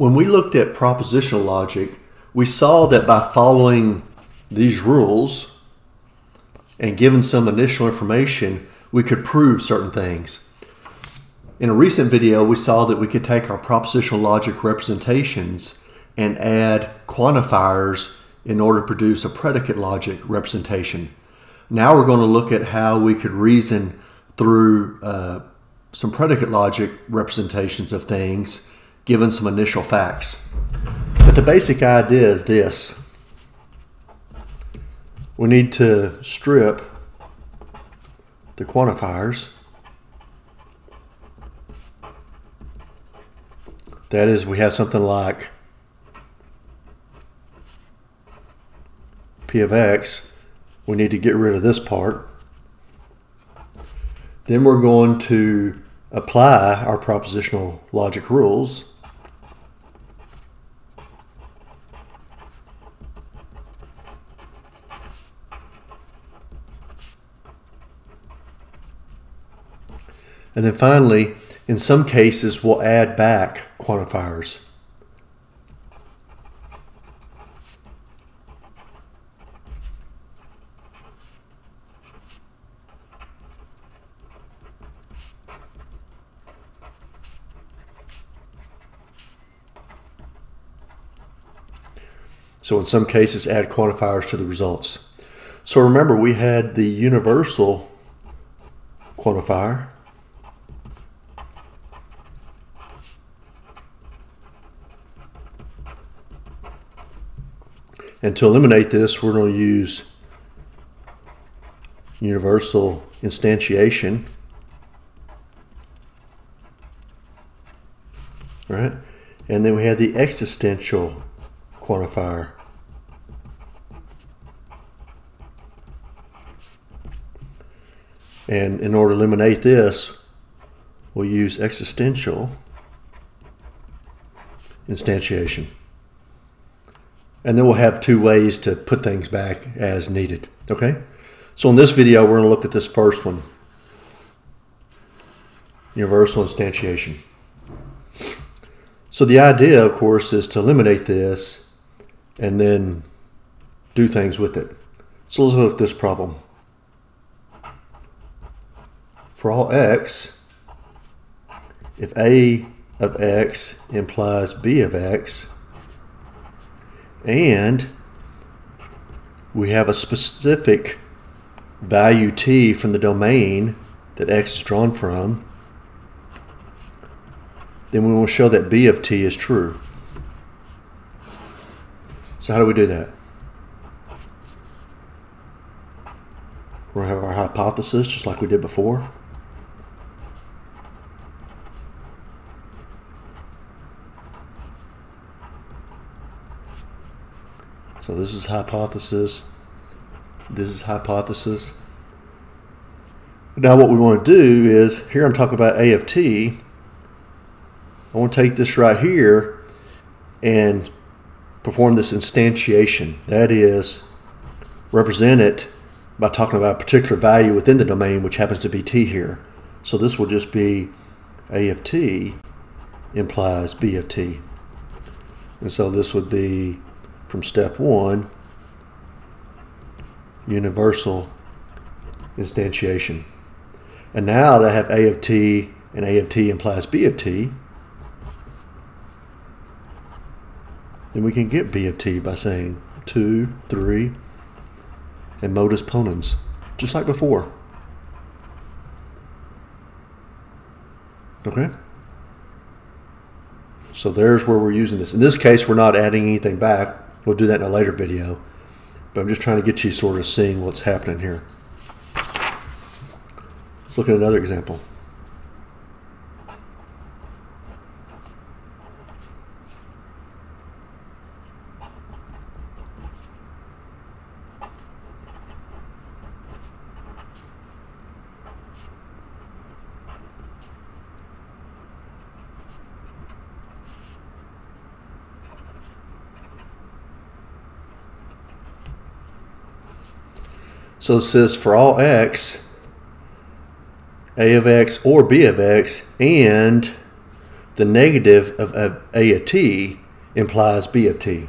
when we looked at propositional logic, we saw that by following these rules and given some initial information, we could prove certain things. In a recent video, we saw that we could take our propositional logic representations and add quantifiers in order to produce a predicate logic representation. Now we're going to look at how we could reason through uh, some predicate logic representations of things given some initial facts. But the basic idea is this. We need to strip the quantifiers. That is, we have something like p of x. We need to get rid of this part. Then we're going to apply our propositional logic rules. And then finally, in some cases, we'll add back quantifiers. So in some cases, add quantifiers to the results. So remember, we had the universal quantifier. And to eliminate this, we're going to use universal instantiation. Right? And then we have the existential quantifier. And in order to eliminate this, we'll use existential instantiation. And then we'll have two ways to put things back as needed. Okay? So in this video, we're going to look at this first one. Universal instantiation. So the idea, of course, is to eliminate this and then do things with it. So let's look at this problem for all x, if a of x implies b of x, and we have a specific value t from the domain that x is drawn from, then we will show that b of t is true. So how do we do that? We'll have our hypothesis just like we did before. So this is hypothesis. This is hypothesis. Now what we want to do is, here I'm talking about A of t. I want to take this right here and perform this instantiation. That is, represent it by talking about a particular value within the domain, which happens to be t here. So this will just be A of t implies B of t. And so this would be from step one, universal instantiation. And now I have A of t and A of t implies B of t, then we can get B of t by saying 2, 3, and modus ponens, just like before. Okay? So there's where we're using this. In this case, we're not adding anything back. We'll do that in a later video. But I'm just trying to get you sort of seeing what's happening here. Let's look at another example. So it says for all x, a of x or b of x, and the negative of, A of t implies B of t.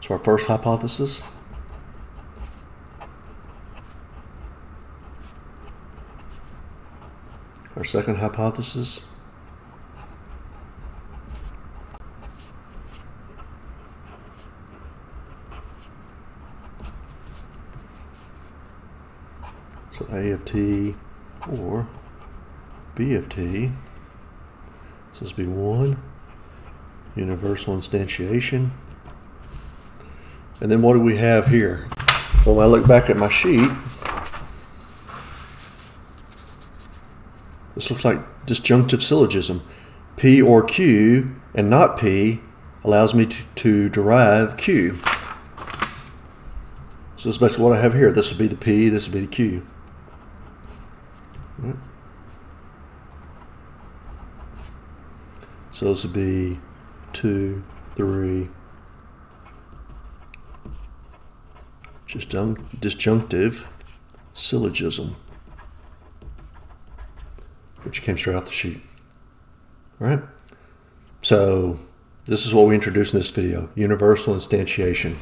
So our first hypothesis. Our second hypothesis. So A of t or B of t. So this will be 1, universal instantiation. And then what do we have here? Well, when I look back at my sheet, this looks like disjunctive syllogism. P or Q and not P allows me to, to derive Q. So this is basically what I have here. This would be the P, this would be the Q. Hmm. So this would be two, three, just disjunctive syllogism, which came straight off the sheet. All right. So this is what we introduced in this video, universal instantiation.